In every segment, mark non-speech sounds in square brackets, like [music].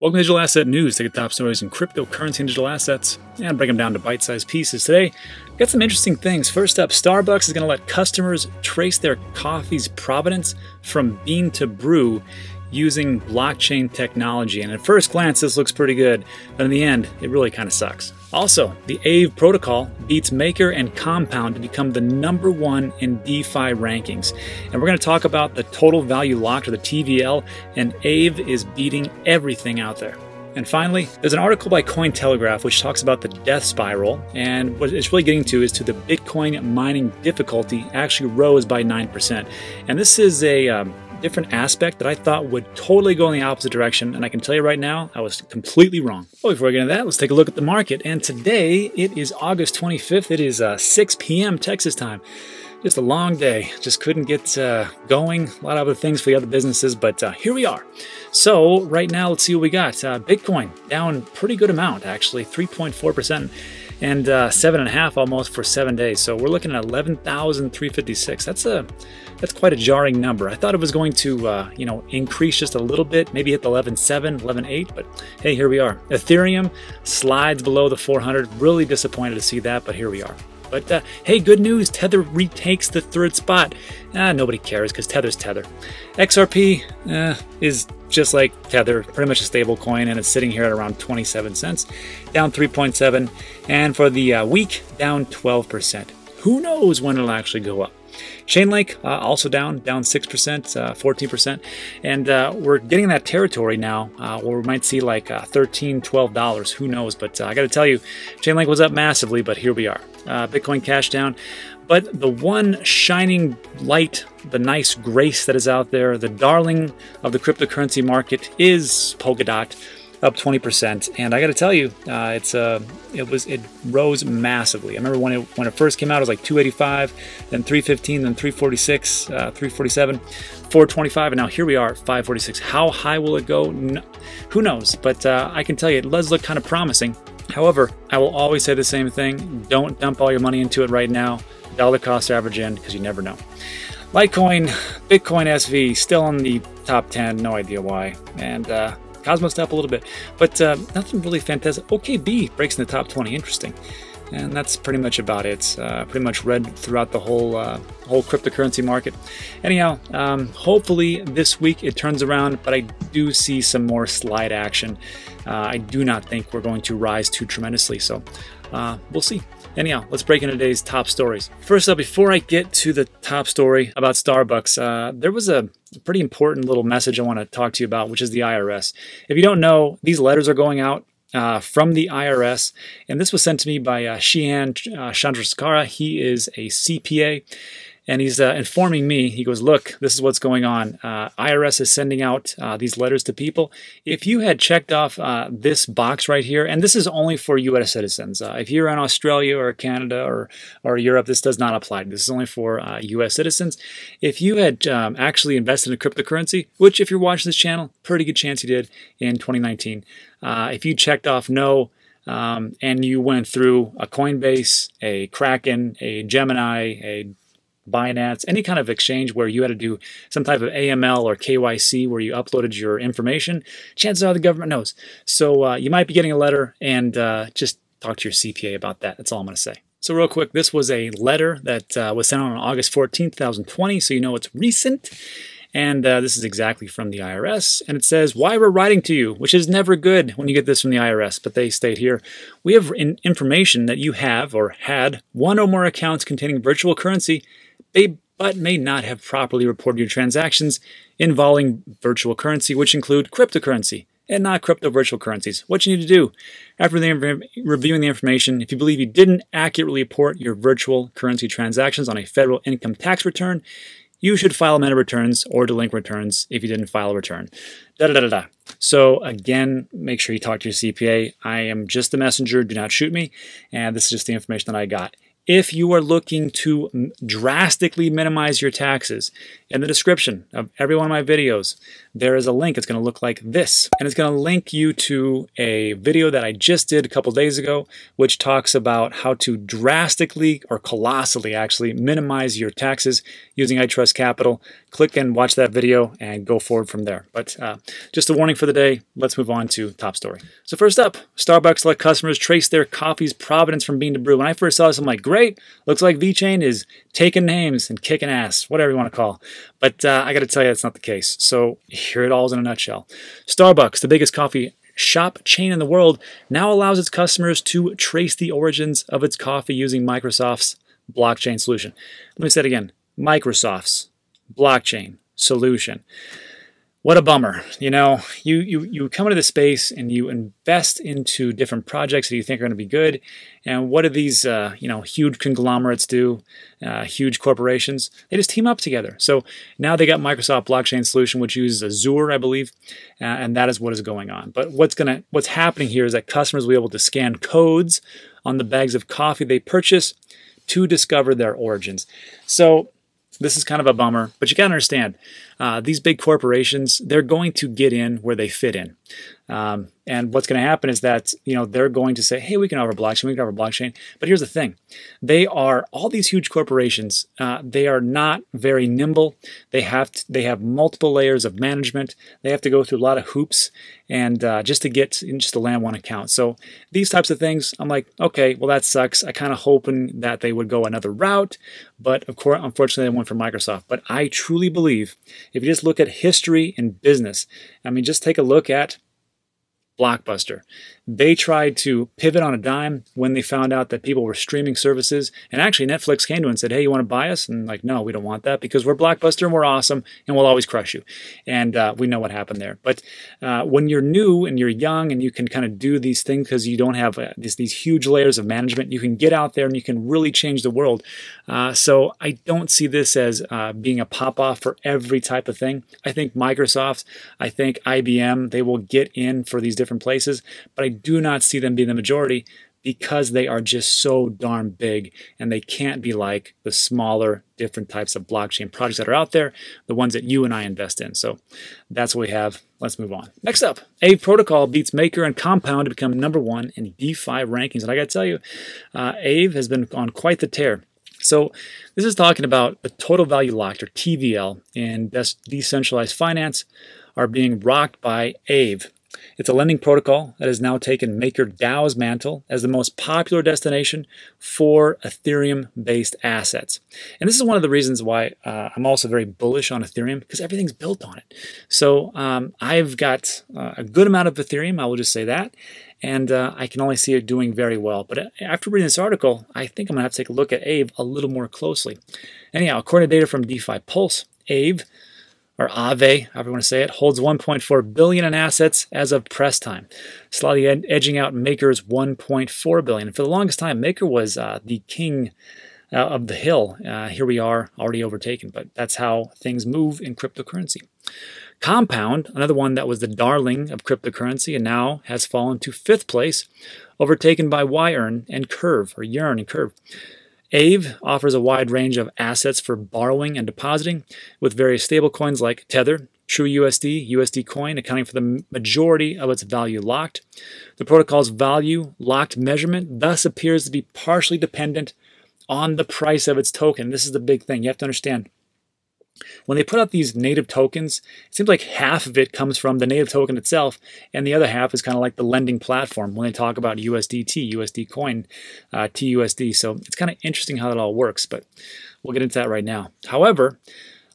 Welcome to Digital Asset News. Take the top stories in cryptocurrency and digital assets and break them down to bite sized pieces. Today, got some interesting things. First up, Starbucks is going to let customers trace their coffee's provenance from bean to brew using blockchain technology. And at first glance, this looks pretty good, but in the end, it really kind of sucks. Also, the Aave protocol beats Maker and Compound to become the number one in DeFi rankings. And we're going to talk about the total value locked or the TVL, and Aave is beating everything out there. And finally, there's an article by Cointelegraph which talks about the death spiral, and what it's really getting to is to the Bitcoin mining difficulty actually rose by 9%. And this is a um, different aspect that I thought would totally go in the opposite direction, and I can tell you right now, I was completely wrong. Well, before we get into that, let's take a look at the market. And today, it is August 25th. It is uh, 6 p.m. Texas time. Just a long day. Just couldn't get uh, going. A lot of other things for the other businesses, but uh, here we are. So right now, let's see what we got. Uh, Bitcoin down pretty good amount, actually, 3.4% and uh, seven and a half almost for seven days. So we're looking at 11,356. That's a that's quite a jarring number. I thought it was going to, uh, you know, increase just a little bit, maybe hit the 11.7, 11.8, but hey, here we are. Ethereum slides below the 400. Really disappointed to see that, but here we are. But uh, hey, good news, Tether retakes the third spot. Ah, nobody cares because Tether's Tether. XRP uh, is just like Tether, pretty much a stable coin, and it's sitting here at around 27 cents, down 3.7. And for the uh, week, down 12%. Who knows when it'll actually go up? Chainlink uh, also down, down 6%, uh, 14%. And uh, we're getting that territory now uh, where we might see like uh, $13, $12. Who knows? But uh, I got to tell you, Chainlink was up massively, but here we are. Bitcoin cash down. But the one shining light, the nice grace that is out there, the darling of the cryptocurrency market is Polkadot up 20%. And I got to tell you, uh, it's uh, it was it rose massively. I remember when it when it first came out, it was like 285, then 315, then 346, uh, 347, 425, and now here we are, 546. How high will it go? No, who knows? But uh, I can tell you, it does look kind of promising. However, I will always say the same thing: don't dump all your money into it right now. Dollar cost average in because you never know. Litecoin, Bitcoin SV, still in the top 10. No idea why. And uh, Cosmos up a little bit, but uh, nothing really fantastic. OKB breaks in the top 20. Interesting. And that's pretty much about it. Uh, pretty much read throughout the whole uh, whole cryptocurrency market. Anyhow, um, hopefully this week it turns around, but I do see some more slide action. Uh, I do not think we're going to rise too tremendously, so uh, we'll see. Anyhow, let's break into today's top stories. First up, before I get to the top story about Starbucks, uh, there was a pretty important little message I want to talk to you about, which is the IRS. If you don't know, these letters are going out uh, from the IRS, and this was sent to me by uh, Shihan uh, Chandrasekara. He is a CPA and he's uh, informing me. He goes, "Look, this is what's going on. Uh, IRS is sending out uh, these letters to people. If you had checked off uh, this box right here, and this is only for U.S. citizens. Uh, if you're in Australia or Canada or or Europe, this does not apply. This is only for U.S. Uh, citizens. If you had um, actually invested in cryptocurrency, which if you're watching this channel, pretty good chance you did in 2019. if you checked off no." Um, and you went through a Coinbase, a Kraken, a Gemini, a Binance, any kind of exchange where you had to do some type of AML or KYC where you uploaded your information, chances are the government knows. So uh, you might be getting a letter and uh, just talk to your CPA about that. That's all I'm going to say. So real quick, this was a letter that uh, was sent out on August 14, 2020, so you know it's recent. And uh, this is exactly from the IRS. And it says, Why we're writing to you, which is never good when you get this from the IRS. But they state here, We have information that you have or had one or more accounts containing virtual currency but may not have properly reported your transactions involving virtual currency, which include cryptocurrency and not crypto virtual currencies. What you need to do after the, reviewing the information, if you believe you didn't accurately report your virtual currency transactions on a federal income tax return, you should file amended returns or delinquent returns if you didn't file a return. Da, da, da, da, So again, make sure you talk to your CPA. I am just the messenger. Do not shoot me. And this is just the information that I got. If you are looking to drastically minimize your taxes, in the description of every one of my videos, there is a link. It's going to look like this. And it's going to link you to a video that I just did a couple days ago, which talks about how to drastically or colossally actually minimize your taxes using iTrustCapital. Click and watch that video and go forward from there. But uh, just a warning for the day. Let's move on to top story. So first up, Starbucks let customers trace their coffee's provenance from bean to brew. When I first saw this, I'm like, great. Looks like VeChain is taking names and kicking ass, whatever you want to call. But uh, I got to tell you, that's not the case. So here it all is in a nutshell. Starbucks, the biggest coffee shop chain in the world, now allows its customers to trace the origins of its coffee using Microsoft's blockchain solution. Let me say it again Microsoft's blockchain solution. What a bummer. You know, you, you, you come into the space and you invest into different projects that you think are going to be good. And what do these, uh, you know, huge conglomerates do? Uh, huge corporations? They just team up together. So now they got Microsoft blockchain solution, which uses Azure, I believe, uh, and that is what is going on. But what's going to, what's happening here is that customers will be able to scan codes on the bags of coffee they purchase to discover their origins. So this is kind of a bummer, but you got to understand uh, these big corporations, they're going to get in where they fit in. Um, and what's going to happen is that you know they're going to say, "Hey, we can offer blockchain, we can offer blockchain." But here's the thing: they are all these huge corporations. Uh, they are not very nimble. They have to, they have multiple layers of management. They have to go through a lot of hoops, and uh, just to get just to land one account. So these types of things, I'm like, okay, well that sucks. I kind of hoping that they would go another route, but of course, unfortunately, they went for Microsoft. But I truly believe if you just look at history and business, I mean, just take a look at Blockbuster. They tried to pivot on a dime when they found out that people were streaming services. And actually, Netflix came to and said, Hey, you want to buy us? And like, no, we don't want that because we're Blockbuster and we're awesome and we'll always crush you. And uh, we know what happened there. But uh, when you're new and you're young and you can kind of do these things because you don't have uh, these, these huge layers of management, you can get out there and you can really change the world. Uh, so I don't see this as uh, being a pop off for every type of thing. I think Microsoft, I think IBM, they will get in for these different places, but I do not see them being the majority because they are just so darn big and they can't be like the smaller different types of blockchain projects that are out there the ones that you and i invest in. So that's what we have. Let's move on. Next up Aave protocol beats maker and compound to become number one in defi rankings. And i gotta tell you uh, Aave has been on quite the tear. So this is talking about the total value locked or tvl and best decentralized finance are being rocked by Aave it's a lending protocol that has now taken MakerDAO's mantle as the most popular destination for Ethereum based assets. And this is one of the reasons why uh, I'm also very bullish on Ethereum because everything's built on it. So um, I've got uh, a good amount of Ethereum, I will just say that. And uh, I can only see it doing very well. But uh, after reading this article, I think I'm going to have to take a look at Aave a little more closely. Anyhow, according to data from DeFi Pulse, Aave or Ave, however you want to say it, holds 1.4 billion in assets as of press time, slightly ed- edging out Maker's 1.4 billion. And for the longest time, Maker was uh, the king uh, of the hill. Uh, here we are, already overtaken, but that's how things move in cryptocurrency. Compound, another one that was the darling of cryptocurrency and now has fallen to fifth place, overtaken by Yearn and Curve, or Yearn and Curve. Aave offers a wide range of assets for borrowing and depositing, with various stablecoins like Tether, TrueUSD, USD Coin accounting for the majority of its value locked. The protocol's value locked measurement thus appears to be partially dependent on the price of its token. This is the big thing. You have to understand when they put out these native tokens, it seems like half of it comes from the native token itself, and the other half is kind of like the lending platform when they talk about USDT, USD coin, uh, TUSD. So it's kind of interesting how that all works, but we'll get into that right now. However,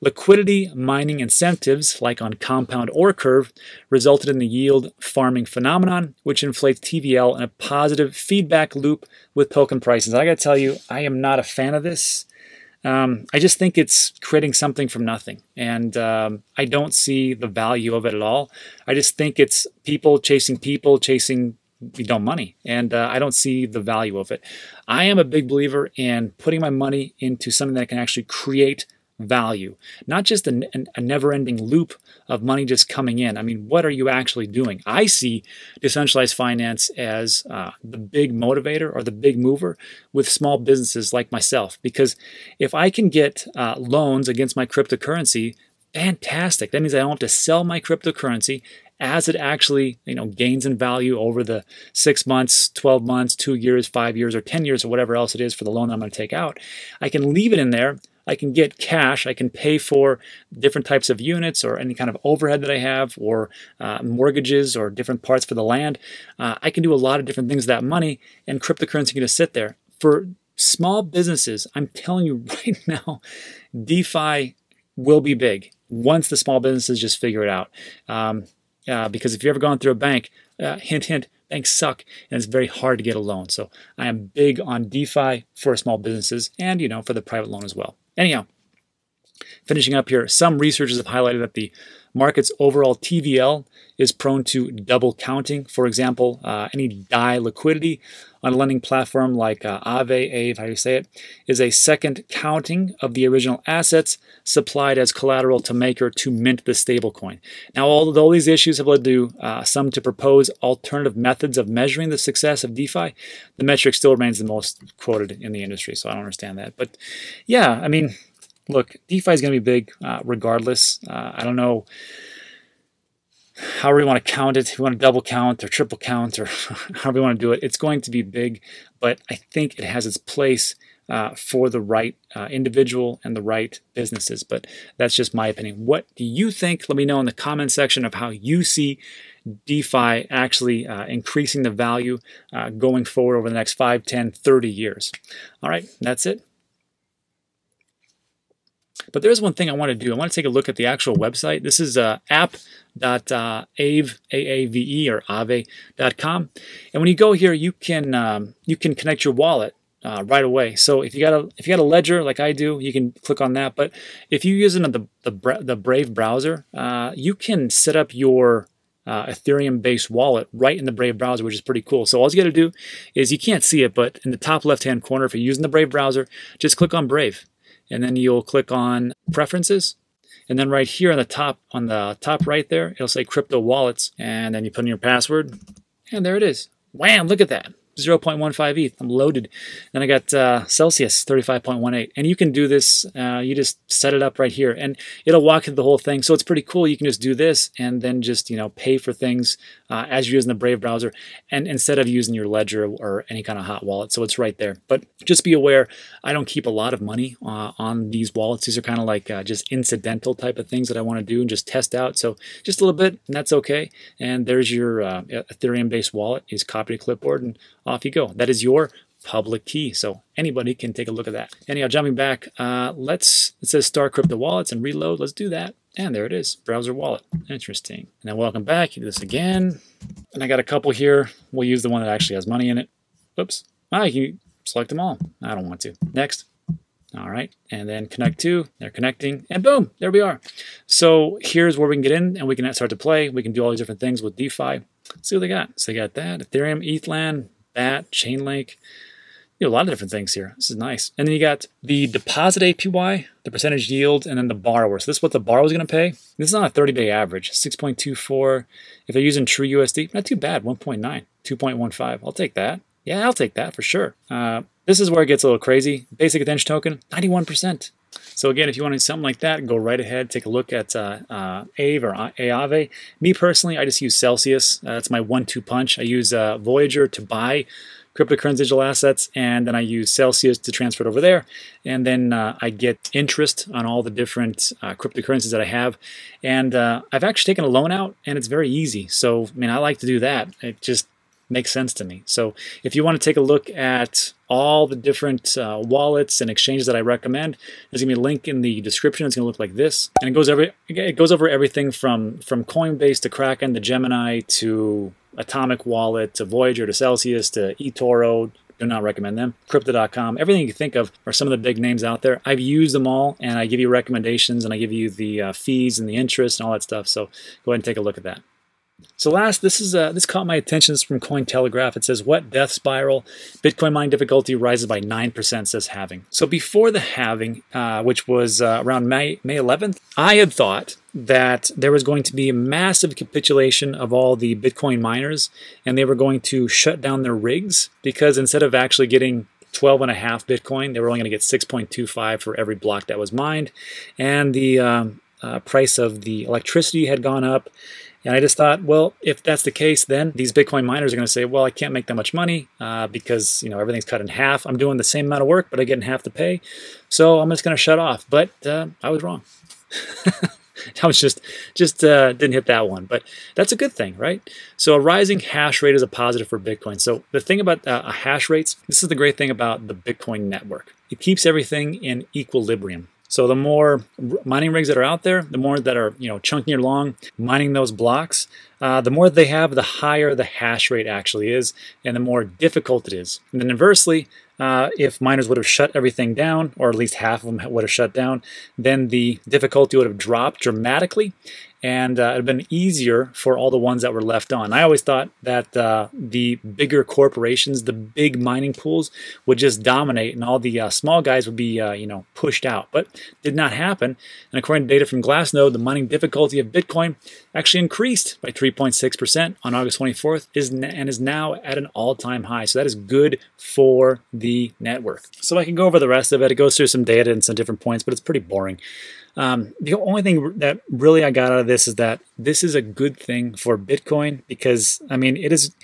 liquidity mining incentives, like on Compound or Curve, resulted in the yield farming phenomenon, which inflates TVL in a positive feedback loop with token prices. I gotta tell you, I am not a fan of this. Um, I just think it's creating something from nothing. And um, I don't see the value of it at all. I just think it's people chasing people, chasing you know, money. And uh, I don't see the value of it. I am a big believer in putting my money into something that can actually create value, not just a, a never ending loop of money just coming in. I mean, what are you actually doing? I see decentralized finance as uh, the big motivator or the big mover with small businesses like myself, because if I can get uh, loans against my cryptocurrency, fantastic. That means I don't have to sell my cryptocurrency as it actually you know gains in value over the six months 12 months two years five years or 10 years or whatever else it is for the loan i'm going to take out i can leave it in there I can get cash. I can pay for different types of units or any kind of overhead that I have or uh, mortgages or different parts for the land. Uh, I can do a lot of different things with that money, and cryptocurrency can just sit there. For small businesses, I'm telling you [laughs] right now, DeFi will be big once the small businesses just figure it out. Um, uh, because if you've ever gone through a bank, uh, hint, hint, banks suck and it's very hard to get a loan. So I am big on DeFi for small businesses and, you know, for the private loan as well. Anyhow, finishing up here, some researchers have highlighted that the market's overall TVL is prone to double counting. For example, uh, any DAI liquidity on a lending platform like uh, Aave, Aave, how do you say it, is a second counting of the original assets supplied as collateral to Maker to mint the stablecoin. Now, although these issues have led to uh, some to propose alternative methods of measuring the success of DeFi, the metric still remains the most quoted in the industry. So I don't understand that. But yeah, I mean, look, DeFi is going to be big uh, regardless. Uh, I don't know however we want to count it, you want to double count or triple count or [laughs] however we want to do it, it's going to be big, but I think it has its place uh, for the right uh, individual and the right businesses. But that's just my opinion. What do you think? Let me know in the comment section of how you see DeFi actually uh, increasing the value uh, going forward over the next 5, 10, 30 years. All right, that's it. But there's one thing I want to do. I want to take a look at the actual website. This is uh, app.aave, A-A-V-E, or aave.com. And when you go here, you can um, you can connect your wallet uh, right away. So if you got a if you got a ledger like I do, you can click on that. But if you're using the the, the Brave browser, uh, you can set up your uh, Ethereum-based wallet right in the Brave browser, which is pretty cool. So all you got to do is you can't see it, but in the top left-hand corner, if you're using the Brave browser, just click on Brave and then you'll click on preferences. And then right here on the top, on the top right there, it'll say crypto wallets. And then you put in your password and there it is. Wham, look at that. 0.15 ETH. I'm loaded. Then I got uh, Celsius 35.18. And you can do this, uh, you just set it up right here and it'll walk through the whole thing. So it's pretty cool. You can just do this and then just, you know, pay for things uh, as you're using the Brave browser and instead of using your Ledger or any kind of hot wallet. So it's right there. But just be aware, I don't keep a lot of money uh, on these wallets. These are kind of like uh, just incidental type of things that I want to do and just test out. So just a little bit and that's okay. And there's your uh, Ethereum based wallet is copy to clipboard and off you go. That is your public key. So anybody can take a look at that. Anyhow, jumping back, uh, let's, it says start crypto wallets and reload. Let's do that. And there it is, browser wallet. Interesting. And then welcome back, you do this again. And I got a couple here. We'll use the one that actually has money in it. Oops. Ah, can select them all. I don't want to. Next. All right, and then connect to, they're connecting, and boom, there we are. So here's where we can get in and we can start to play. We can do all these different things with DeFi. Let's see what they got. So they got that, Ethereum, ETHLAN, chain link, you know, a lot of different things here. This is nice. And then you got the deposit APY, the percentage yield, and then the borrower. So this is what the borrower is going to pay. This is on a 30-day average, 6.24. If they're using True USD, not too bad, 1.9, 2.15. I'll take that. Yeah, I'll take that for sure. Uh, this is where it gets a little crazy. Basic attention token, 91%. So again, if you wanted something like that, go right ahead, take a look at uh, uh, Aave or Aave. Me personally, I just use Celsius. Uh, that's my one-two punch. I use uh, Voyager to buy cryptocurrency digital assets, and then I use Celsius to transfer it over there, and then uh, I get interest on all the different uh, cryptocurrencies that I have. And uh, I've actually taken a loan out, and it's very easy. So, I mean, I like to do that. It just makes sense to me. So if you want to take a look at all the different uh, wallets and exchanges that I recommend, there's gonna be a link in the description. It's gonna look like this, and it goes over it goes over everything from from Coinbase to Kraken to Gemini to Atomic Wallet to Voyager to Celsius to eToro. Do not recommend them. Crypto.com, everything you think of are some of the big names out there. I've used them all, and I give you recommendations, and I give you the uh, fees and the interest and all that stuff. So go ahead and take a look at that. So last, this is uh, this caught my attention. This is from Cointelegraph. It says, "What death spiral? Bitcoin mining difficulty rises by nine percent." Says halving. So before the halving, uh, which was uh, around May May 11th, I had thought that there was going to be a massive capitulation of all the Bitcoin miners, and they were going to shut down their rigs because instead of actually getting 12 and a half Bitcoin, they were only going to get 6.25 for every block that was mined, and the um, uh, price of the electricity had gone up And I just thought, well, if that's the case, then these Bitcoin miners are going to say, well, I can't make that much money uh, because you know everything's cut in half. I'm doing the same amount of work, but I get in half the pay, so I'm just going to shut off. But uh, I was wrong. [laughs] I was just just uh, didn't hit that one, but that's a good thing, right? So a rising hash rate is a positive for Bitcoin. So the thing about uh, hash rates, this is the great thing about the Bitcoin network. It keeps everything in equilibrium. So the more mining rigs that are out there, the more that are you know chunky or long mining those blocks, uh, the more they have, the higher the hash rate actually is, and the more difficult it is. And then inversely, uh, if miners would have shut everything down, or at least half of them would have shut down, then the difficulty would have dropped dramatically, and uh, it had been easier for all the ones that were left on. I always thought that uh, the bigger corporations, the big mining pools, would just dominate, and all the uh, small guys would be, uh, you know, pushed out. But did not happen. And according to data from Glassnode, the mining difficulty of Bitcoin actually increased by 3.6% on August 24th, is and is now at an all-time high. So that is good for the network. So I can go over the rest of it. It goes through some data and some different points, but it's pretty boring. Um, the only thing that really I got out of this is that this is a good thing for Bitcoin because I mean it is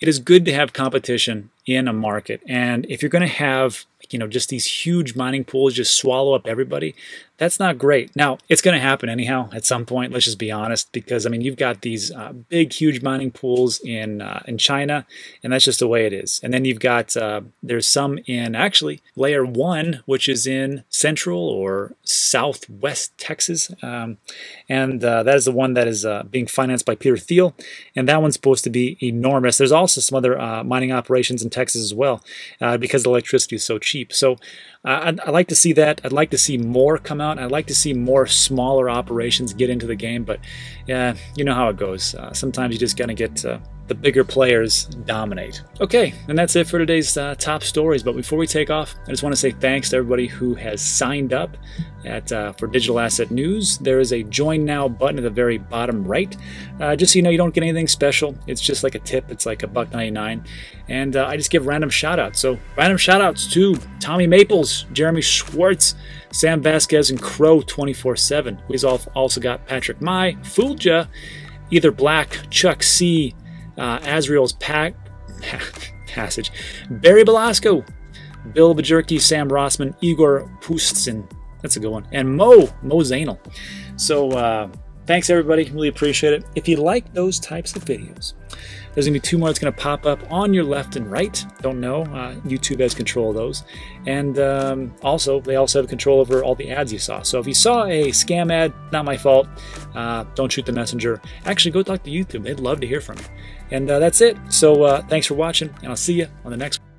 it is good to have competition in a market, and if you're going to have you know just these huge mining pools just swallow up everybody that's not great. Now it's going to happen anyhow at some point let's just be honest because i mean you've got these uh, big huge mining pools in uh, in china and that's just the way it is. And then you've got uh, there's some in actually Layer1 which is in central or southwest texas um, and uh, that is the one that is uh, being financed by peter thiel and that one's supposed to be enormous. There's also some other uh, mining operations in texas as well because electricity is so cheap. So I'd, I'd, like to see that. I'd like to see more come out. I'd like to see more smaller operations get into the game. But yeah, you know how it goes. Uh, sometimes you just gotta get uh, the bigger players dominate. Okay, and that's it for today's uh, top stories. But before we take off, I just want to say thanks to everybody who has signed up at uh, for Digital Asset News. There is a Join Now button at the very bottom right. Uh, just so you know, you don't get anything special. It's just like a tip. It's like a buck ninety nine, and uh, I just give random shout outs. So random shout outs to Tommy Maples, Jeremy Schwartz, Sam Vasquez, and Crow 24 7. We've also got Patrick Mai, Fulja, Either Black, Chuck C, uh, Azrael's pack, passage, Barry Belasco, Bill Bajurki, Sam Rossman, Igor Pustin. That's a good one. And Mo, Mo Zainal. So uh, thanks everybody. Really appreciate it. If you like those types of videos, there's gonna be two more that's gonna pop up on your left and right. Don't know. Uh, YouTube has control of those. And um, also, they also have control over all the ads you saw. So if you saw a scam ad, not my fault. Uh, don't shoot the messenger. Actually, go talk to YouTube. They'd love to hear from you. And uh, that's it. So uh, thanks for watching, and I'll see you on the next one.